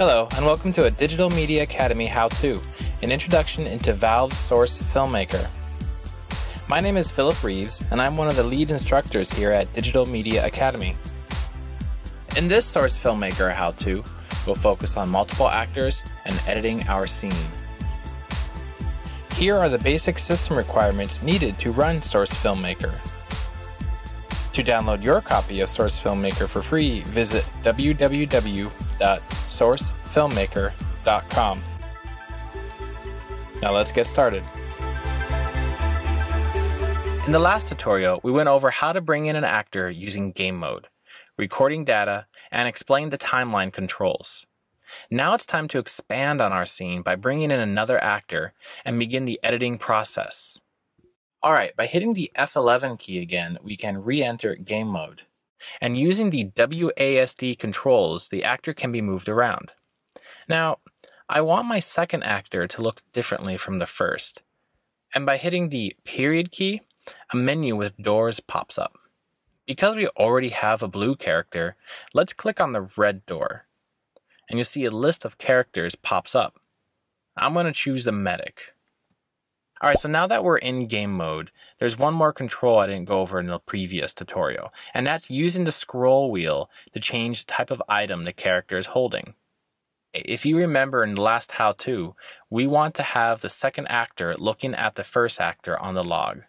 Hello, and welcome to a Digital Media Academy How To, an introduction into Valve's Source Filmmaker. My name is Philip Reeves, and I'm one of the lead instructors here at Digital Media Academy. In this Source Filmmaker How To, we'll focus on multiple actors and editing our scene. Here are the basic system requirements needed to run Source Filmmaker. To download your copy of Source Filmmaker for free, visit www.sourcefilmmaker.com. Now let's get started. In the last tutorial, we went over how to bring in an actor using game mode, recording data, and explain the timeline controls. Now it's time to expand on our scene by bringing in another actor and begin the editing process. Alright, by hitting the F11 key again, we can re-enter game mode. And using the WASD controls, the actor can be moved around. Now, I want my second actor to look differently from the first. And by hitting the period key, a menu with doors pops up. Because we already have a blue character, let's click on the red door. And you'll see a list of characters pops up. I'm going to choose the medic. All right, so now that we're in game mode, there's one more control I didn't go over in the previous tutorial, and that's using the scroll wheel to change the type of item the character is holding. If you remember in the last how-to, we want to have the second actor looking at the first actor on the log,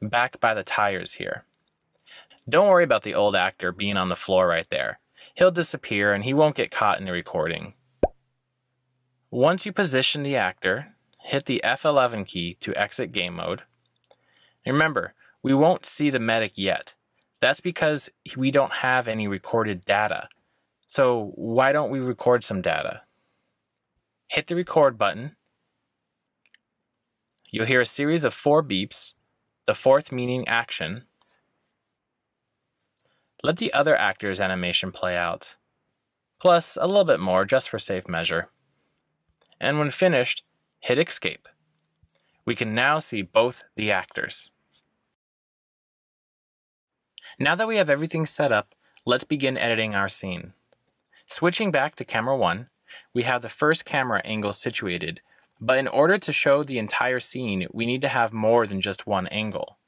back by the tires here. Don't worry about the old actor being on the floor right there. He'll disappear and he won't get caught in the recording. Once you position the actor, hit the F11 key to exit game mode. Remember, we won't see the medic yet. That's because we don't have any recorded data. So why don't we record some data? Hit the record button. You'll hear a series of four beeps, the fourth meaning action. Let the other actor's animation play out, plus a little bit more just for safe measure. And when finished, hit escape. We can now see both the actors. Now that we have everything set up, let's begin editing our scene. Switching back to camera 1, we have the first camera angle situated, but in order to show the entire scene, we need to have more than just one angle.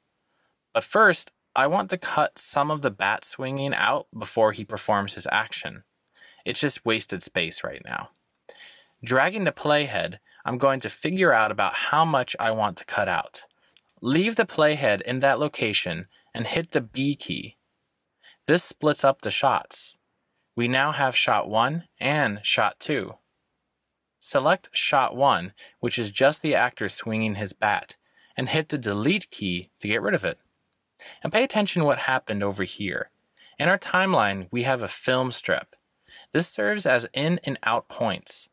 But first, I want to cut some of the bat swinging out before he performs his action. It's just wasted space right now. Dragging the playhead, I'm going to figure out about how much I want to cut out. Leave the playhead in that location and hit the B key. This splits up the shots. We now have shot 1 and shot 2. Select shot 1, which is just the actor swinging his bat, and hit the delete key to get rid of it. And pay attention what happened over here. In our timeline, we have a film strip. This serves as in and out points.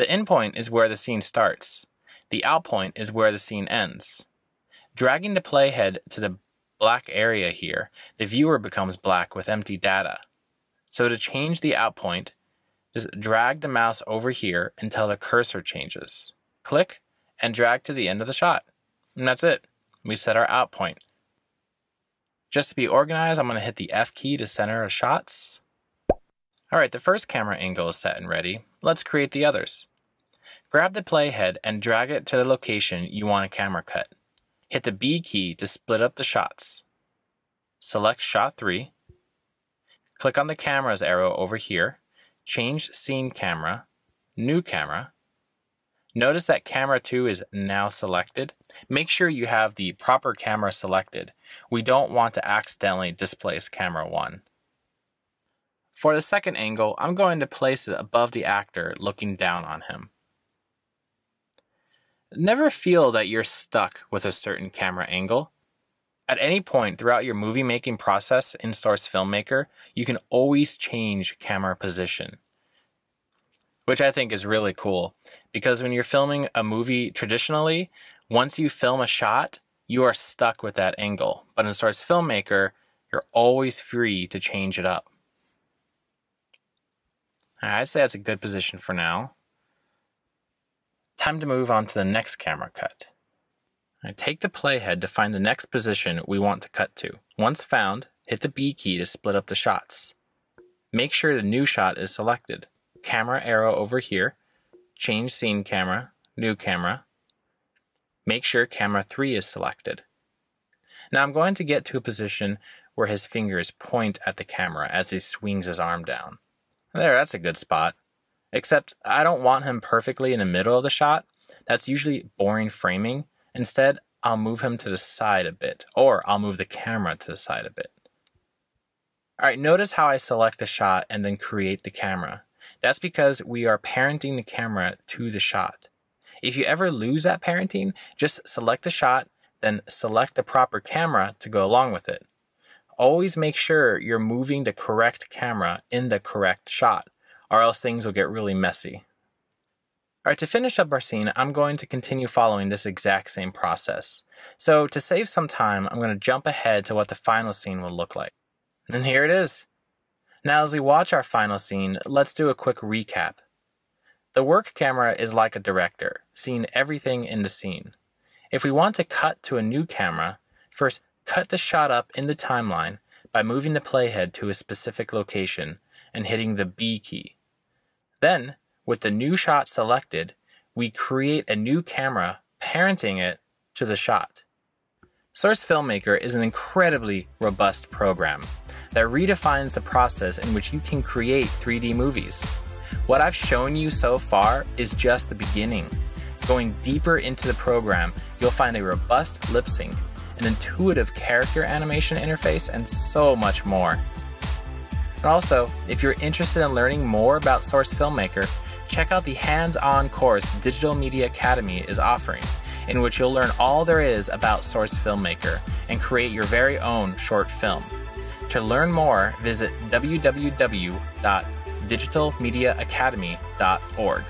The in point is where the scene starts. The out point is where the scene ends. Dragging the playhead to the black area here, the viewer becomes black with empty data. So to change the out point, just drag the mouse over here until the cursor changes. Click and drag to the end of the shot. And that's it. We set our out point. Just to be organized, I'm going to hit the F key to center our shots. Alright, the first camera angle is set and ready. Let's create the others. Grab the playhead and drag it to the location you want a camera cut. Hit the B key to split up the shots. Select shot 3. Click on the camera's arrow over here. Change scene camera. New camera. Notice that camera 2 is now selected. Make sure you have the proper camera selected. We don't want to accidentally displace camera 1. For the second angle, I'm going to place it above the actor looking down on him. Never feel that you're stuck with a certain camera angle. At any point throughout your movie making process in Source Filmmaker, you can always change camera position. Which I think is really cool because when you're filming a movie traditionally, once you film a shot, you are stuck with that angle. But in Source Filmmaker, you're always free to change it up. I'd say that's a good position for now. Time to move on to the next camera cut. I take the playhead to find the next position we want to cut to. Once found, hit the B key to split up the shots. Make sure the new shot is selected. camera arrow over here, change scene camera, new camera. Make sure camera 3 is selected. Now I'm going to get to a position where his fingers point at the camera as he swings his arm down. There, that's a good spot. Except I don't want him perfectly in the middle of the shot. That's usually boring framing. Instead, I'll move him to the side a bit, or I'll move the camera to the side a bit. Alright, notice how I select the shot and then create the camera. That's because we are parenting the camera to the shot. If you ever lose that parenting, just select the shot, then select the proper camera to go along with it. Always make sure you're moving the correct camera in the correct shot, or else things will get really messy. Alright, to finish up our scene, I'm going to continue following this exact same process. So to save some time, I'm going to jump ahead to what the final scene will look like. And here it is. Now as we watch our final scene, let's do a quick recap. The work camera is like a director, seeing everything in the scene. If we want to cut to a new camera, first cut the shot up in the timeline by moving the playhead to a specific location and hitting the B key. Then with the new shot selected, we create a new camera parenting it to the shot. Source Filmmaker is an incredibly robust program that redefines the process in which you can create 3D movies. What I've shown you so far is just the beginning. Going deeper into the program, you'll find a robust lip sync, an intuitive character animation interface, and so much more. Also, if you're interested in learning more about Source Filmmaker, check out the hands-on course Digital Media Academy is offering, in which you'll learn all there is about Source Filmmaker and create your very own short film. To learn more, visit www.digitalmediaacademy.org.